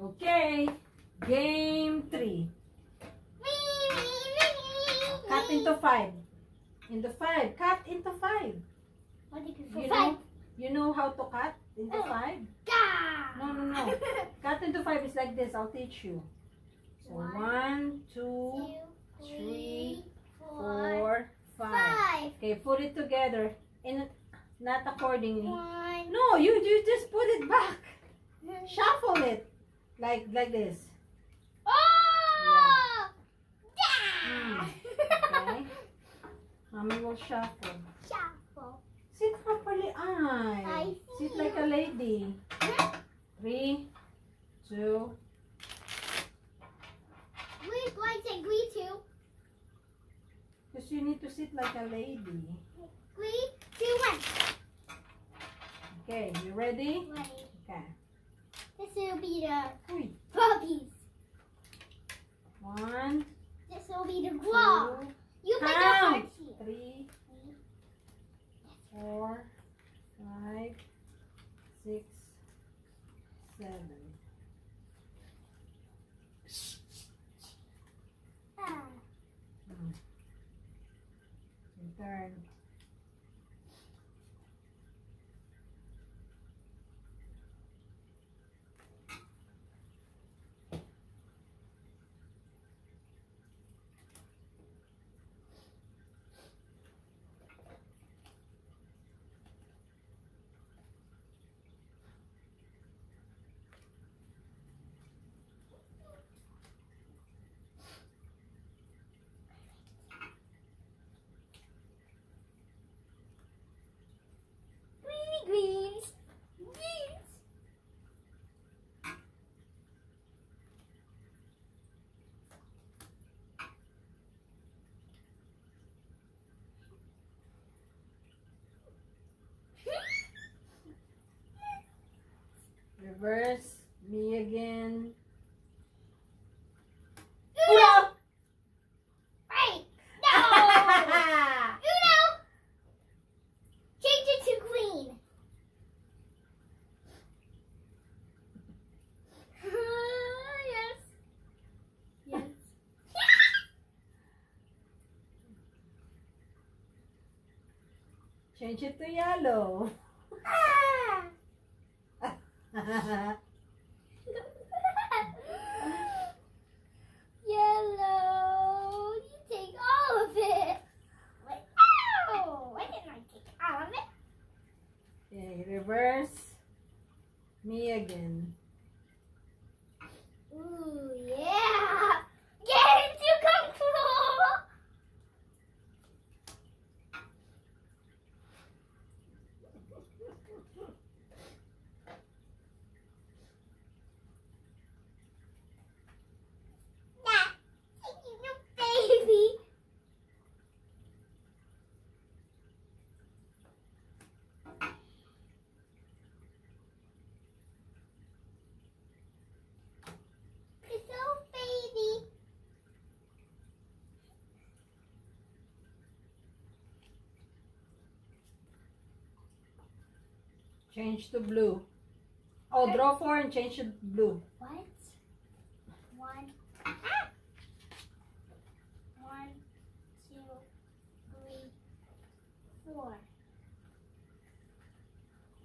Okay. Game three. Cut into five. Into five. Cut into five. What did you for You five? know, you know how to cut into Oh. five? No, no, no. cut into five is like this. I'll teach you. So One, one, two, Two, three, three, four, four, five. five. Okay, put it together. In not accordingly. One. No, you you just put it back. Shuffle it. Like like this. Oh! Mm. Yeah! Okay. Mommy will shuffle. Shuffle. Sit properly, I ay. see. Sit like a lady. Three, two, Wait, why is it agree to? because you need to sit like a lady. Three, two, one. Okay, you ready? Ready. Okay. This will be the Uy. puppies. One, This will be the claw. You Count. heart here. three, four, five, six, seven. Ah. Your turn. Greeny greens. Greens. Reverse. Me again. Uno. Right. No. Uno. Change it to queen. yes. Yes. Change it to yellow. Yellow. You take all of it. Why didn't I take all of it? okay, reverse. Me again. Ooh, yeah. Get into Kung Fu. Nah, you no baby. Little baby. Change to blue. Oh, draw four and change to blue. What? One. Ah! One, two, three, four.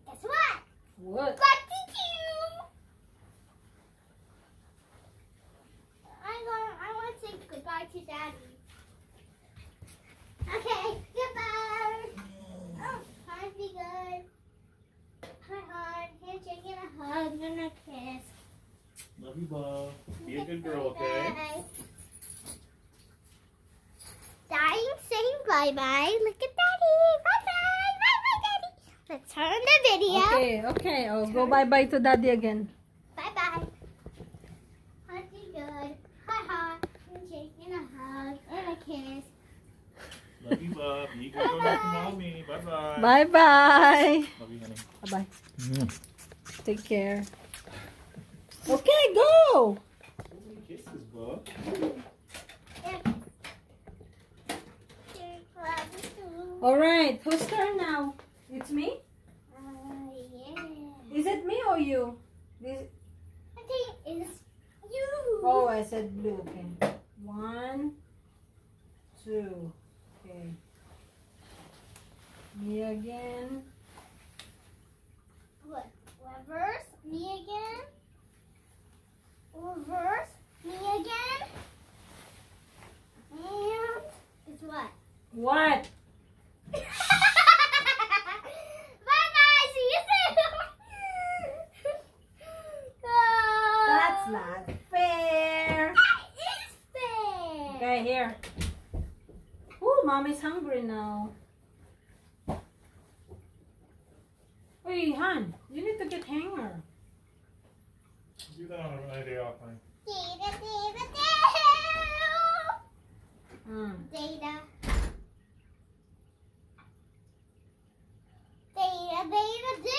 Guess what? What? Back to you. I'm going. I want to say goodbye to Daddy. Okay. Goodbye. Oh, hi, be good. Hi, hon. Handshake and a hug and a kiss. Love you, Bob. Be a good girl, okay? Bye. Dying saying bye bye. Look at Daddy. Bye bye. Bye bye, Daddy. Let's turn the video. Okay, okay. Oh, go bye bye to daddy again. Bye bye. Aren't you good? Hi, hi. Handshake and a hug and a kiss. Love you, Bob. Be a good girl like mommy. Bye-bye. Bye bye. Love you, honey. Bye bye. Mm-hmm. Take care. Okay, go. Kisses, Bob. All right. Whose turn now? It's me. Uh, yeah. Is it me or you? This, I think is you. Oh, I said blue. Okay. One, two. Okay. Me again. What? Reverse. Me again. Reverse. Me again. And it's what? What? bye bye. See you soon. That's not fair. That is fair. Okay, here. Oh, mommy's hungry now. Hey, Han, you need to get hanger. Do that on my day off, honey. Data, data, Mm. data. Data. Data, data, do.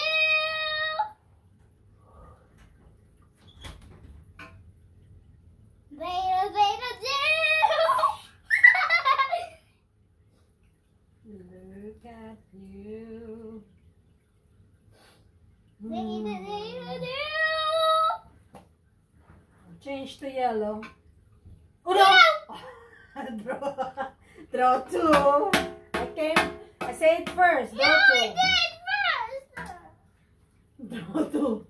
Data, data, do. Look at you. Data, data, do. Change to yellow. Oh no! draw, draw two. I came. I say it first. No, Draw I two. did first. Draw two.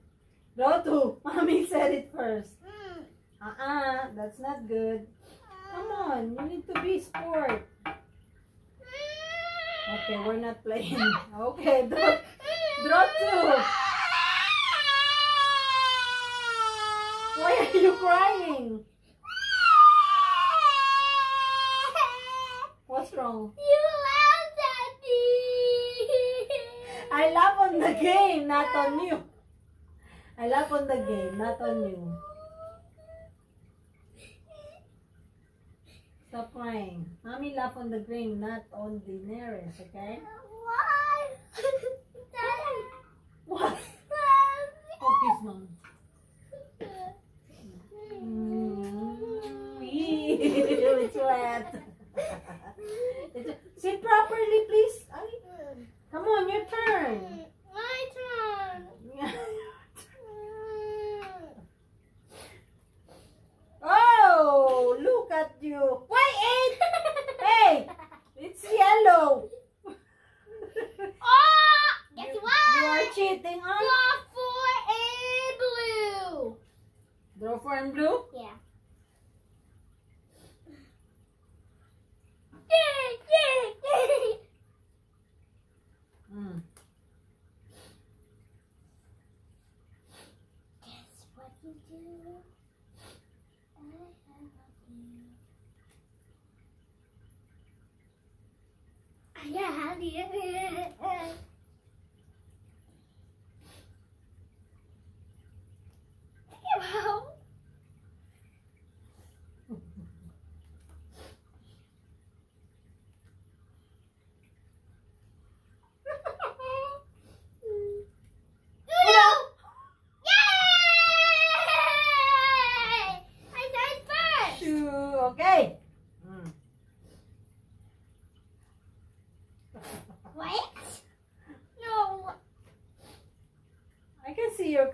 Draw two. Mommy said it first. Mm. Uh-uh. That's not good. Come on. You need to be sport. Okay, we're not playing. Okay, draw, draw two. Why are you crying? What's wrong? You at me. I laugh on the game, not on you. I laugh on the game, not on you. Stop crying. Mommy laugh on the game, not on the nearest, okay? Why? What? Oh, kiss mom. Mm, it's wet. It's- Sit properly, please. Come on, your turn. My turn. Oh, look at you. Why eight? Hey, it's yellow. Oh, guess You- what? You are cheating, huh? Draw four and blue. Draw for and blue.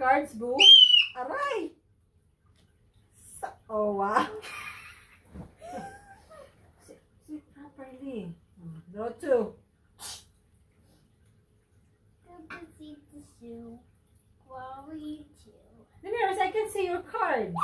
Cards, boo. Aray. Sa- oh, wow. sit, sit properly. Mm, Draw two. Good to see the shoe. Quality two. Daenerys, I can see your cards.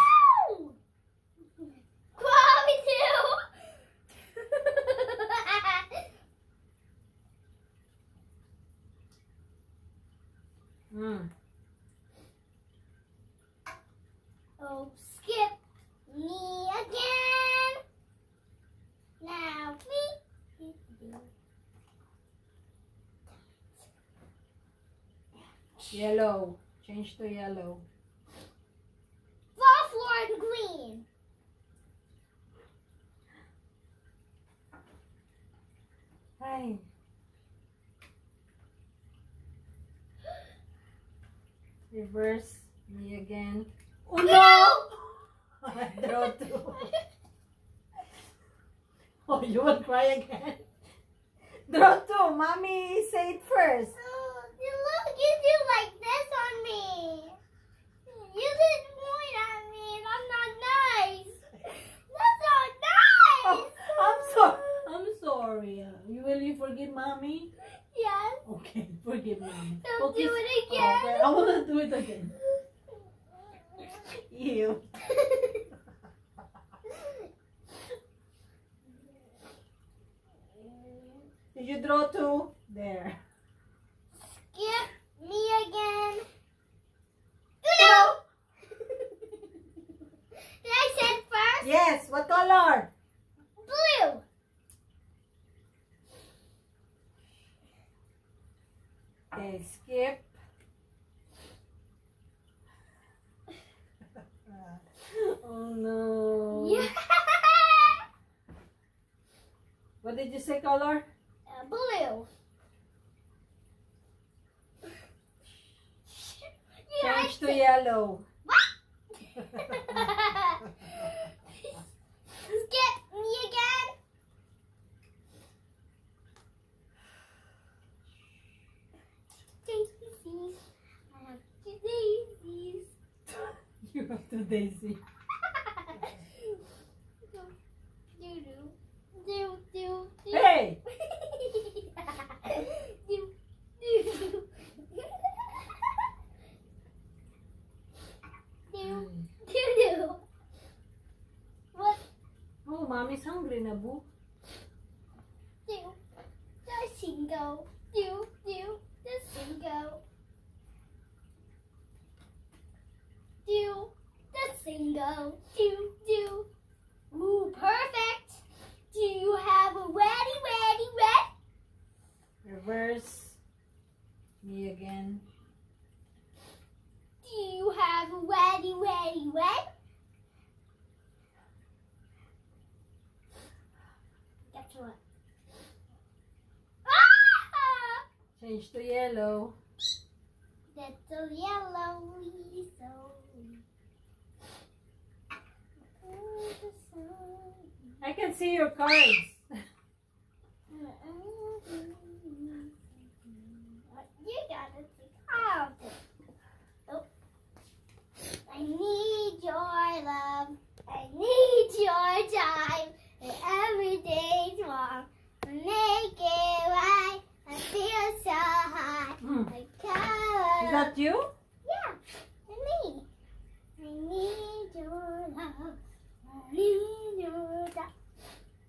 Yellow. Change to yellow. Phosphor and green. Hi. Reverse me again. Oh no! Draw two. Oh, you will cry again. Draw two. Mommy, say it first. You oh, really forgive mommy? Yes. Okay, forgive mommy. Don't do it again. I want to do it again. Ew. Did you draw two? There. Again. Uno. Did I say it first? Yes, what color? Blue. Okay, skip. oh no. Yeah. What did you say color? Uh, blue. Yeah, I Change to yellow. Skip me again. Daisies. I have two daisies. You have to daisy. do do do do do. Hey! do do do do do. What Oh, mommy's hungry na, boo. do? The single. Do do the single. Do the single. Do do. Ooh, perfect. Do you have a ready, ready, red? Reverse. Me again. Do you have a ready, ready, red? Guess what? Ah! Change to yellow. That's a yellowy soul. Oh, the sun. I can see your cards. You gotta take out. Oh. I need your love. I need your time. And every day's wrong. Make it right. I feel so high. Hmm. I Is can't. that you? Yeah, and me. I need your love. I need your love.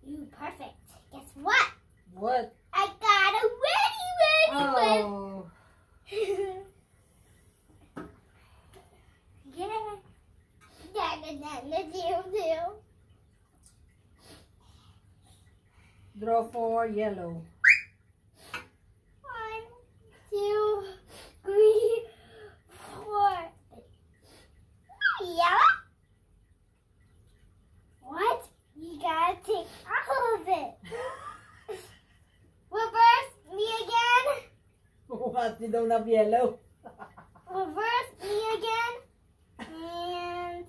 You perfect. Guess what? What? I got a ready, ready, Oh. ready. yeah. Da da da da do do. Draw for yellow. One, two, three, four. Yeah. What? You gotta take all of it. Reverse me again. What? You don't have yellow? Reverse me again. And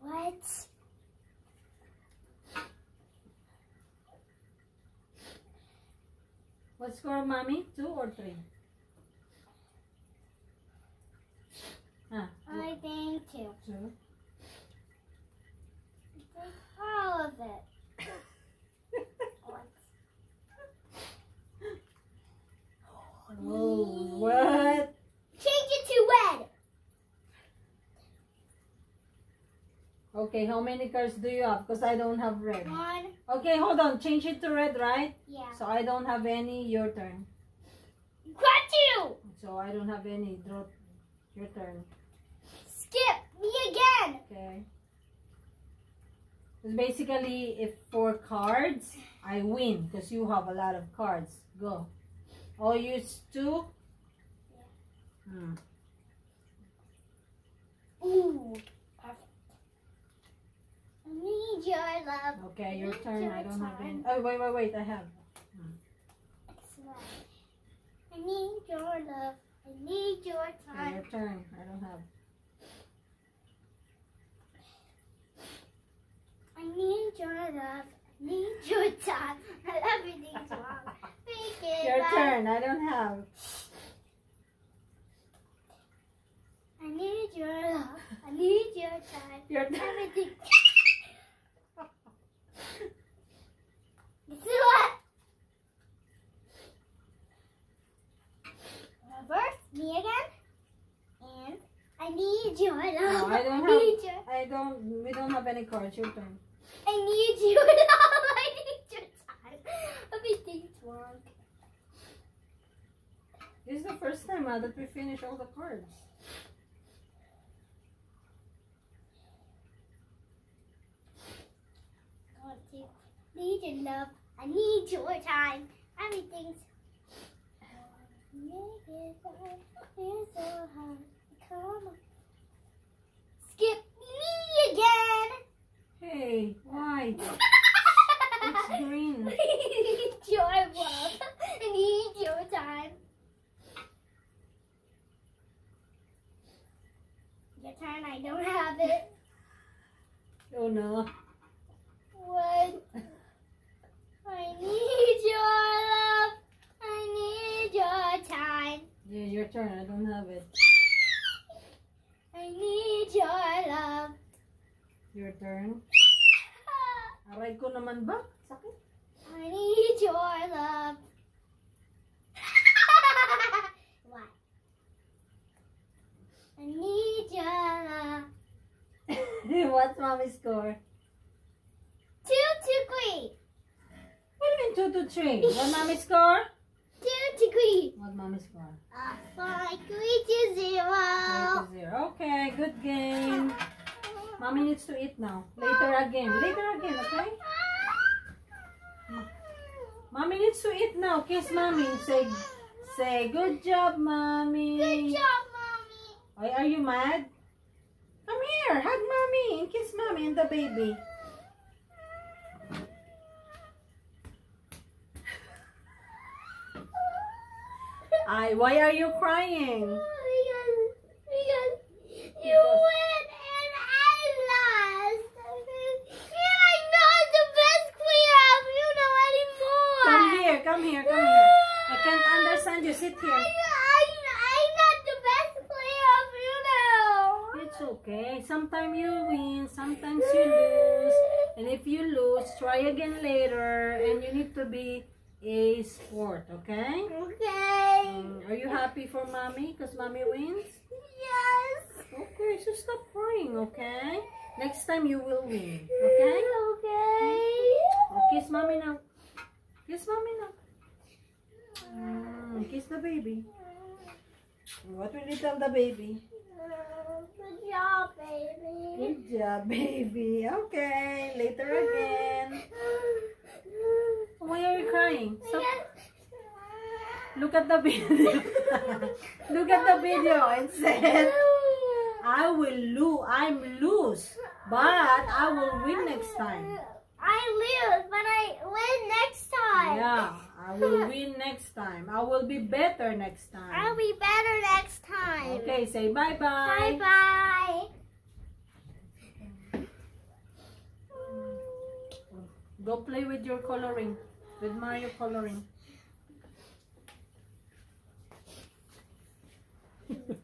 What? what score, mommy? Two or three? Ah, I think two. two. Take all of it. What? Oh, what? Change it to red. Okay, how many cards do you have? Because I don't have red. One. Okay, hold on. Change it to red, right? Yeah. So I don't have any. Your turn. Got you. So I don't have any. Draw. Your turn. Skip me again. Okay. It's basically if four cards, I win because you have a lot of cards. Go. Oh, use two. Hmm. Ooh. Need your love. Okay, your turn. your I don't have any. Oh, wait, wait, wait. I have. I need your love. I need your Okay, time. your turn. I don't have. I need your love. I need your time. Everything's wrong. Make Your turn. I don't have. I need your love. I need your time. Your turn. Everything. Reverse, me again. And I need your. No, I don't have. I don't, we don't have any cards. Your turn. I need you now. I need your time. Everything's wrong. This is the first time uh, that we finish all the cards. Need your love. I need your time. Everything's. Skip me again. Hey, why? It's green. I need your love. I need your time. Your turn. I don't have it. Oh no. What? I need your love. I need your time. Yeah, your turn. I don't have it. I need your love. Your turn. Aray ko naman ba? Sakit. I need your love. what? I need your love. Mommy's score? Two to three. What do you mean two to three? What mommy's score? Two to three. What mommy's score? Uh, five, three to zero. Three to zero. Okay, good game. Mommy needs to eat now. Later again. Later again, okay? Mommy needs to eat now. Kiss mommy. Say, say, good job, mommy. Good job, mommy. Ay, are you mad? Come here. Hug mommy and kiss mommy and the baby. Ay, why are you crying? Because, because you win and I lost. And I'm not the best of Uno anymore. Come here, come here, come here. I can't understand you. Sit here. I, I'm not the best player of Uno. It's okay. Sometimes you win, sometimes you lose. And if you lose, try again later. And you need to be a sport, okay? Okay. Um, are you happy for mommy? Because mommy wins? Yes. Okay, so stop crying, okay? Next time you will win, okay? Okay. Oh, kiss mommy now. Kiss mommy now. Mm, kiss the baby. What will you tell the baby? Good job, baby. Good job, baby. Okay, later again. Why are you crying? Stop. Look at the video. Look at the video. It said, I will lose. I'm lose. But I will win next time. I lose, but I win next time. Yeah, I will win next time. I will be better next time. I'll be better next time. Okay, say bye-bye. Bye-bye. Go play with your coloring, with Mario coloring.